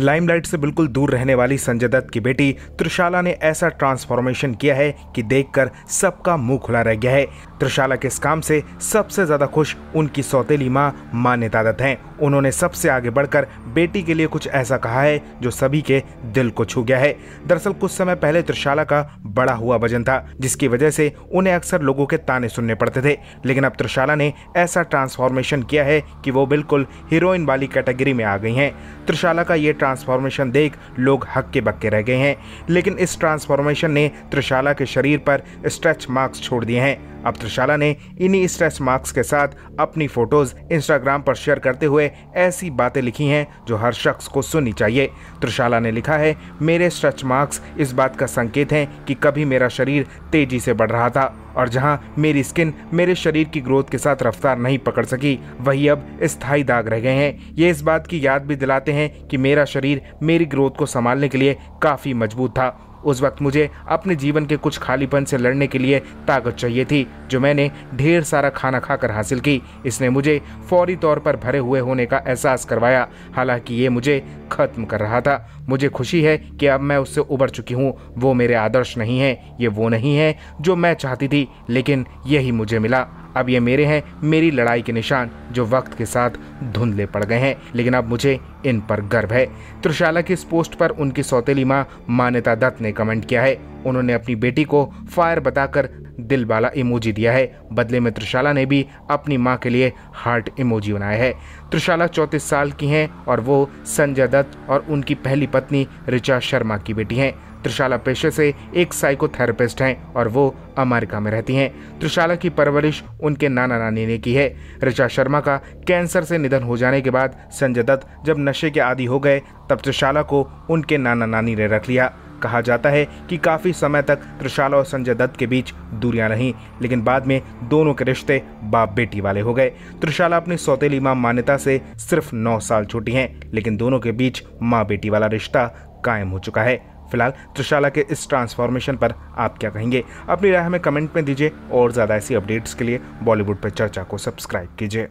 Limelight से बिल्कुल दूर रहने वाली संजय दत्त की बेटी त्रिशाला ने ऐसा ट्रांसफॉर्मेशन किया है कि देखकर सबका मुँह खुला रह गया है। त्रिशाला के इस काम से सबसे ज़्यादा खुश उनकी सौतेली माँ मान्यता दत्त हैं। उन्होंने सबसे आगे बढ़कर बेटी के लिए कुछ ऐसा कहा है जो सभी के दिल को छू गया है। दरअसल कुछ समय पहले त्रिशाला का बड़ा हुआ वज़न था, जिसकी वजह से उन्हें अक्सर लोगों के ताने सुनने पड़ते थे। लेकिन अब त्रिशाला ने ऐसा ट्रांसफॉर्मेशन किया है कि वो बिल्कुल हीरोइन वाली कैटेगरी में आ गई हैं। त्रिशाला का ये ट्रांसफॉर्मेशन देख लोग हक्के बक्के रह गए हैं। लेकिन इस ट्रांसफॉर्मेशन ने त्रिशाला के शरीर पर स्ट्रेच मार्क्स छोड़ दिए हैं। अब त्रिशाला ने इन्हीं स्ट्रेच मार्क्स के साथ अपनी फ़ोटोज़ इंस्टाग्राम पर शेयर करते हुए ऐसी बातें लिखी हैं जो हर शख्स को सुननी चाहिए। त्रिशाला ने लिखा है, मेरे स्ट्रेच मार्क्स इस बात का संकेत हैं कि कभी मेरा शरीर तेज़ी से बढ़ रहा था और जहाँ मेरी स्किन मेरे शरीर की ग्रोथ के साथ रफ्तार नहीं पकड़ सकी, वही अब स्थायी दाग रह गए हैं। ये इस बात की याद भी दिलाते हैं कि मेरा शरीर मेरी ग्रोथ को संभालने के लिए काफ़ी मज़बूत था। उस वक्त मुझे अपने जीवन के कुछ खालीपन से लड़ने के लिए ताकत चाहिए थी, जो मैंने ढेर सारा खाना खाकर हासिल की। इसने मुझे फौरी तौर पर भरे हुए होने का एहसास करवाया। हालाँकि ये मुझे खत्म कर रहा था। मुझे खुशी है कि अब मैं उससे उबर चुकी हूँ। वो मेरे आदर्श नहीं है, ये वो नहीं है जो मैं चाहती थी, लेकिन यही मुझे मिला। अब ये मेरे हैं, मेरी लड़ाई के निशान, जो वक्त के साथ धुंधले पड़ गए हैं। लेकिन अब मुझे इन पर गर्व है। त्रिशाला की इस पोस्ट पर उनकी सौतेली माँ मान्यता दत्त ने कमेंट किया है। उन्होंने अपनी बेटी को फायर बताकर दिल वाला इमोजी दिया है। बदले में त्रिशाला ने भी अपनी माँ के लिए हार्ट इमोजी बनाया है। त्रिशाला चौंतीस साल की हैं और वो संजय दत्त और उनकी पहली पत्नी ऋचा शर्मा की बेटी हैं। त्रिशाला पेशे से एक साइकोथेरेपिस्ट हैं और वो अमेरिका में रहती हैं। त्रिशाला की परवरिश उनके नाना नानी ने की है। ऋचा शर्मा का कैंसर से निधन हो जाने के बाद संजय दत्त जब नशे के आदि हो गए, तब त्रिशाला को उनके नाना नानी ने रख लिया। कहा जाता है कि काफ़ी समय तक त्रिशाला और संजय दत्त के बीच दूरियाँ रहीं, लेकिन बाद में दोनों के रिश्ते बाप बेटी वाले हो गए। त्रिशाला अपनी सौतेली माँ मान्यता से सिर्फ़ नौ साल छोटी हैं, लेकिन दोनों के बीच माँ बेटी वाला रिश्ता कायम हो चुका है। फ़िलहाल त्रिशाला के इस ट्रांसफॉर्मेशन पर आप क्या कहेंगे? अपनी राय हमें कमेंट में दीजिए और ज़्यादा ऐसी अपडेट्स के लिए बॉलीवुड पर चर्चा को सब्सक्राइब कीजिए।